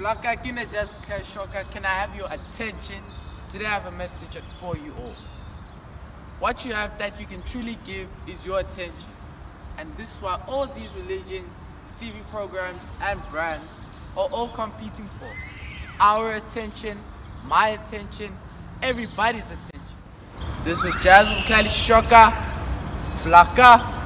Blaka Kina Just Shoka, can I have your attention? Today I have a message for you all. What you have that you can truly give is your attention. And this is what all these religions, TV programs, and brands are all competing for. Our attention, my attention, everybody's attention. This was Jazz Kali Shoka, Blaka,